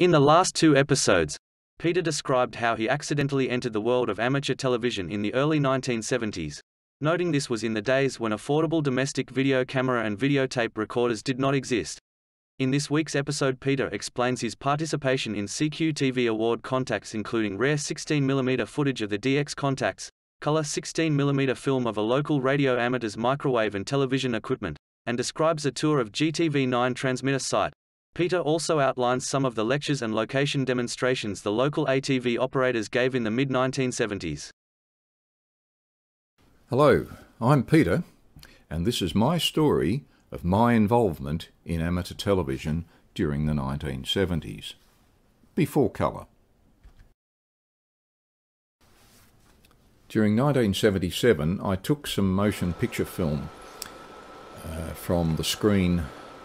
In the last two episodes, Peter described how he accidentally entered the world of amateur television in the early 1970s, noting this was in the days when affordable domestic video camera and videotape recorders did not exist. In this week's episode Peter explains his participation in CQ-TV award contacts including rare 16mm footage of the DX contacts, color 16mm film of a local radio amateur's microwave and television equipment, and describes a tour of GTV9 transmitter site. Peter also outlines some of the lectures and location demonstrations the local ATV operators gave in the mid-1970s. Hello, I'm Peter, and this is my story of my involvement in amateur television during the 1970s, before colour. During 1977, I took some motion picture film uh, from the screen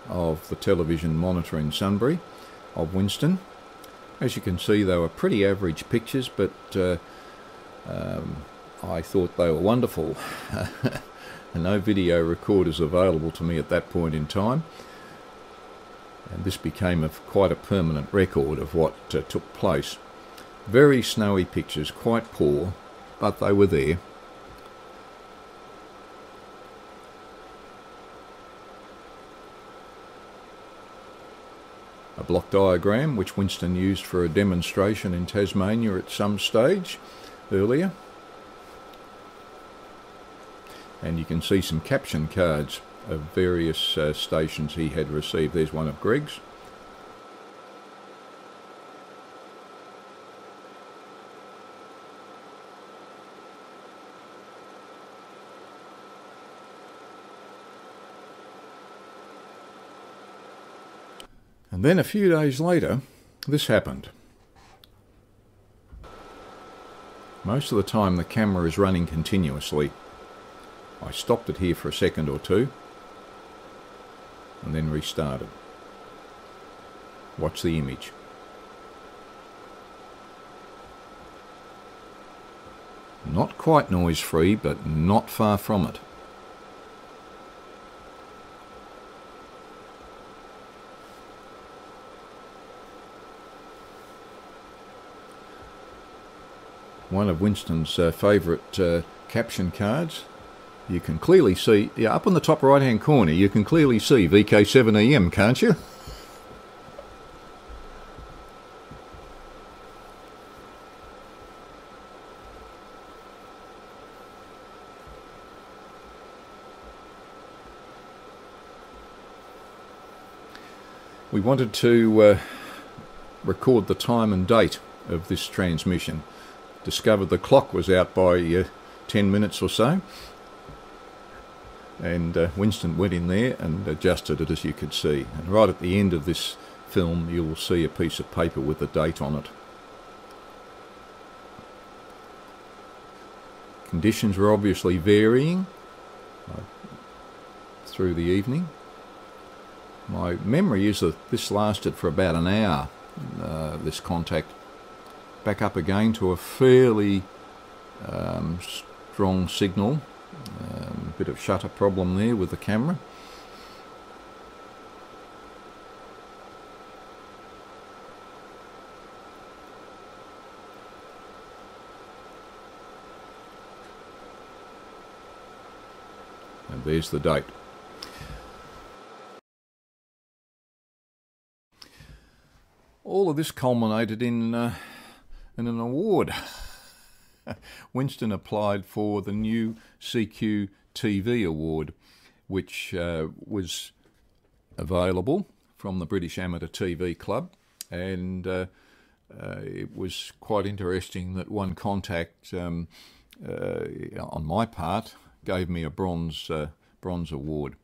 of the television monitor in Sunbury of Winston. As you can see, they were pretty average pictures, but uh, um, I thought they were wonderful. no video recorders available to me at that point in time. And this became a, quite a permanent record of what uh, took place. Very snowy pictures, quite poor, but they were there. Block diagram which Winston used for a demonstration in Tasmania at some stage earlier. And you can see some caption cards of various uh, stations he had received. There's one of Greg's. And then a few days later, this happened. Most of the time the camera is running continuously. I stopped it here for a second or two and then restarted. Watch the image. Not quite noise free, but not far from it. One of Winston's uh, favourite uh, caption cards. You can clearly see, yeah, up in the top right hand corner, you can clearly see VK7EM, can't you? We wanted to uh, record the time and date of this transmission discovered the clock was out by uh, 10 minutes or so. And uh, Winston went in there and adjusted it as you could see. And right at the end of this film, you will see a piece of paper with the date on it. Conditions were obviously varying uh, through the evening. My memory is that this lasted for about an hour, uh, this contact back up again to a fairly um, strong signal. Um, bit of shutter problem there with the camera. And there's the date. All of this culminated in uh, and an award. Winston applied for the new CQ TV award, which uh, was available from the British Amateur TV Club, and uh, uh, it was quite interesting that one contact um, uh, on my part gave me a bronze uh, bronze award.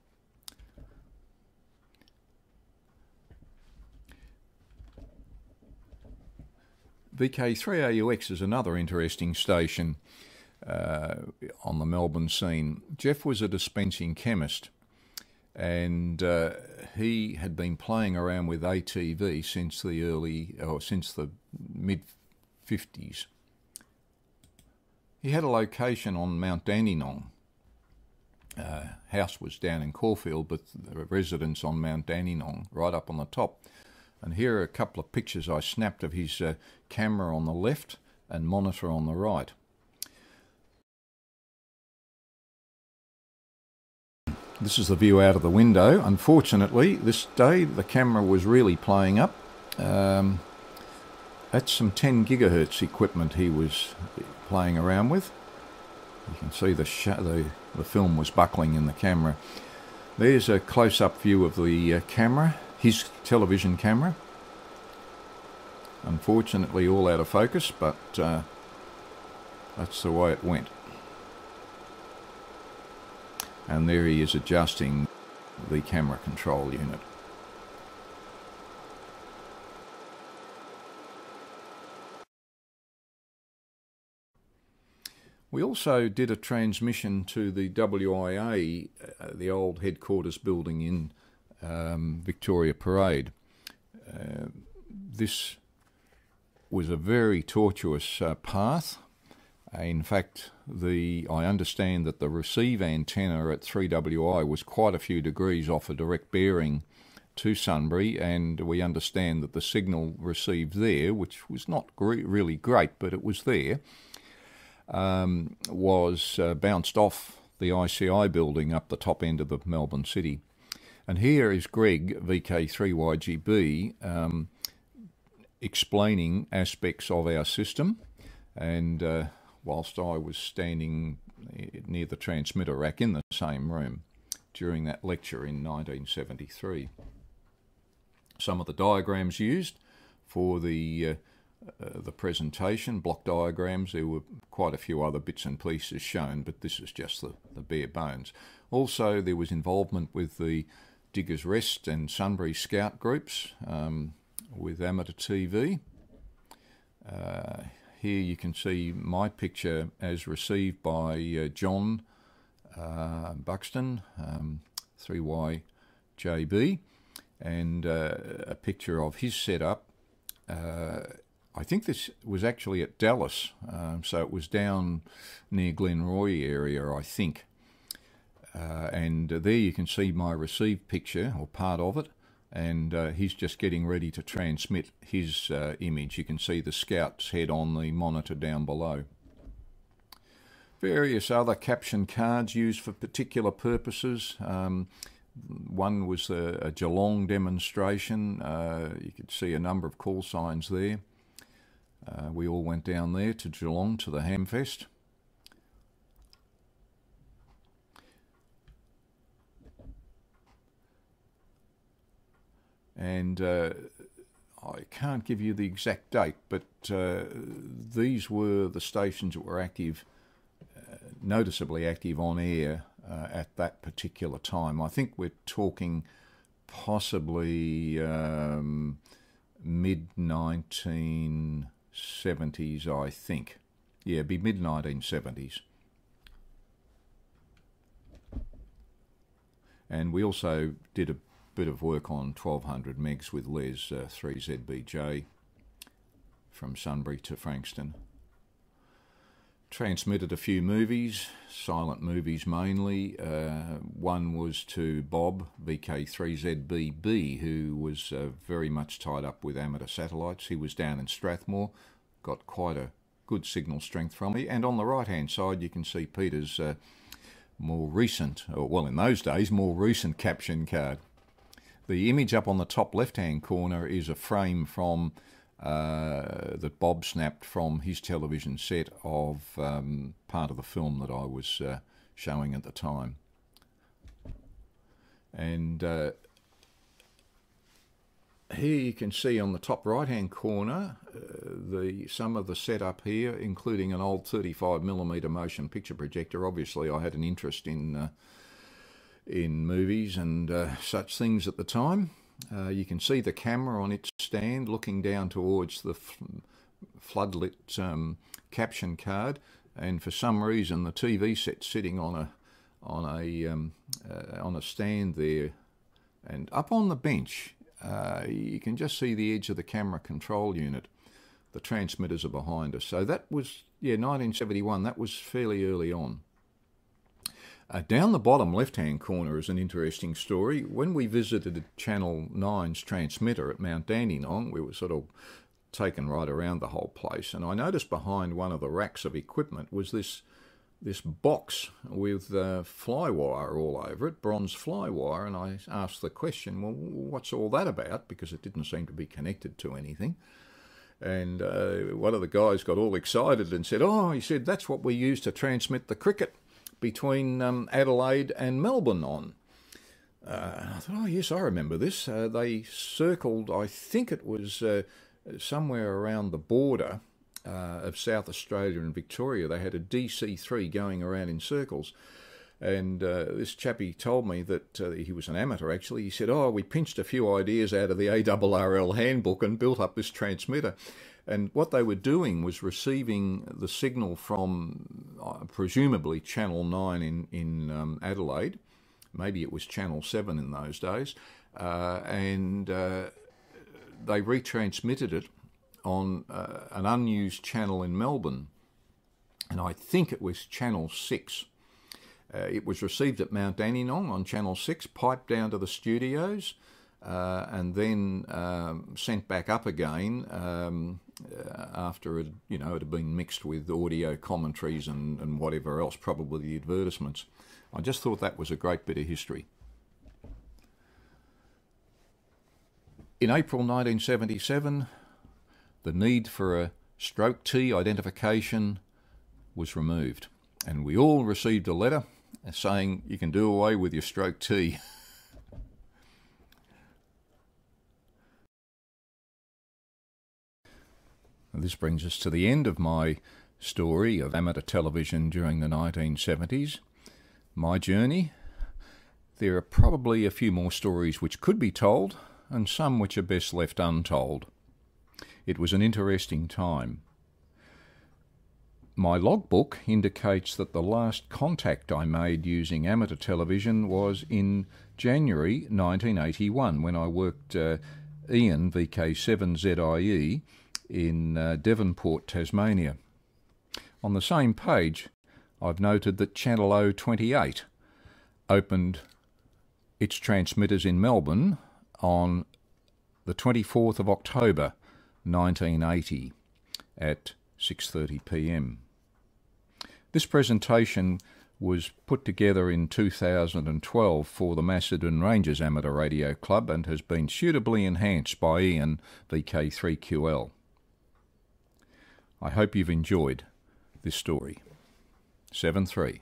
VK3AUX is another interesting station uh, on the Melbourne scene. Jeff was a dispensing chemist and uh, he had been playing around with ATV since the early, or since the mid 50s. He had a location on Mount Dandenong. Uh, house was down in Caulfield, but the residence on Mount Dandenong, right up on the top. And here are a couple of pictures I snapped of his uh, camera on the left and monitor on the right. This is the view out of the window. Unfortunately, this day the camera was really playing up. Um, that's some 10 gigahertz equipment he was playing around with. You can see the, the, the film was buckling in the camera. There's a close-up view of the uh, camera, his television camera. Unfortunately all out of focus, but uh, that's the way it went. And there he is adjusting the camera control unit. We also did a transmission to the WIA, uh, the old headquarters building in um, Victoria Parade. Uh, this was a very tortuous uh, path. In fact, the I understand that the receive antenna at 3WI was quite a few degrees off a direct bearing to Sunbury, and we understand that the signal received there, which was not really great, but it was there, um, was uh, bounced off the ICI building up the top end of the Melbourne city. And here is Greg, VK3YGB, um, explaining aspects of our system. And uh, whilst I was standing near the transmitter rack in the same room during that lecture in 1973. Some of the diagrams used for the uh, uh, the presentation, block diagrams. There were quite a few other bits and pieces shown, but this is just the, the bare bones. Also, there was involvement with the Diggers Rest and Sunbury Scout groups um, with amateur TV. Uh, here you can see my picture as received by uh, John uh, Buxton, um, 3YJB, and uh, a picture of his setup. Uh, I think this was actually at Dallas, um, so it was down near Glenroy area, I think. Uh, and there you can see my received picture, or part of it, and uh, he's just getting ready to transmit his uh, image. You can see the scout's head on the monitor down below. Various other caption cards used for particular purposes. Um, one was a, a, Geelong demonstration. Uh, you could see a number of call signs there. Uh, we all went down there to Geelong to the Hamfest. And uh, I can't give you the exact date, but uh, these were the stations that were active, uh, noticeably active on air uh, at that particular time. I think we're talking possibly um, mid 1970s, I think. Yeah, be mid 1970s. And we also did a bit of work on 1200 megs with Les uh, 3ZBJ from Sunbury to Frankston. Transmitted a few movies, silent movies mainly. Uh, one was to Bob, VK3ZBB, who was uh, very much tied up with amateur satellites. He was down in Strathmore, got quite a good signal strength from me. And on the right hand side, you can see Peter's uh, more recent, or well, in those days, more recent caption card. The image up on the top left-hand corner is a frame from uh, that Bob snapped from his television set of um, part of the film that I was uh, showing at the time. And uh, here you can see on the top right hand corner uh, the some of the setup here including an old 35mm motion picture projector obviously I had an interest in uh, in movies and uh, such things at the time. Uh, you can see the camera on its stand looking down towards the floodlit um, caption card, and for some reason the TV set sitting on a on a um, uh, on a stand there, and up on the bench uh, you can just see the edge of the camera control unit. The transmitters are behind us, so that was yeah 1971. That was fairly early on. Uh, down the bottom left hand corner is an interesting story. When we visited Channel 9's transmitter at Mount Dandenong, we were sort of taken right around the whole place, and I noticed behind one of the racks of equipment was this this box with uh, fly wire all over it, bronze fly wire, and I asked the question, well, what's all that about? Because it didn't seem to be connected to anything. And uh, one of the guys got all excited and said, oh, he said, that's what we use to transmit the cricket between um, Adelaide and Melbourne on. Uh, I thought, oh, yes, I remember this. Uh, they circled, I think it was uh, somewhere around the border uh, of South Australia and Victoria. They had a DC3 going around in circles. And uh, this chappie told me that uh, he was an amateur actually. He said, Oh, we pinched a few ideas out of the ARRL handbook and built up this transmitter. And what they were doing was receiving the signal from uh, presumably Channel 9 in, in um, Adelaide. Maybe it was Channel 7 in those days. Uh, and uh, they retransmitted it on uh, an unused channel in Melbourne. And I think it was Channel 6 uh, it was received at Mount Dandenong on Channel 6, piped down to the studios, uh, and then um, sent back up again um, uh, after it, you know, it had been mixed with audio commentaries and, and whatever else, probably the advertisements. I just thought that was a great bit of history. In April 1977, the need for a stroke T identification was removed, and we all received a letter saying you can do away with your stroke T. this brings us to the end of my story of amateur television during the 1970s. My journey. There are probably a few more stories which could be told, and some which are best left untold. It was an interesting time. My logbook indicates that the last contact I made using amateur television was in January 1981 when I worked uh, Ian VK7ZIE in uh, Devonport, Tasmania. On the same page, I've noted that Channel 028 opened its transmitters in Melbourne on the 24th of October 1980 at 6:30 p.m. This presentation was put together in 2012 for the Macedon Ranges Amateur Radio Club and has been suitably enhanced by Ian VK3QL. I hope you've enjoyed this story. 7 3.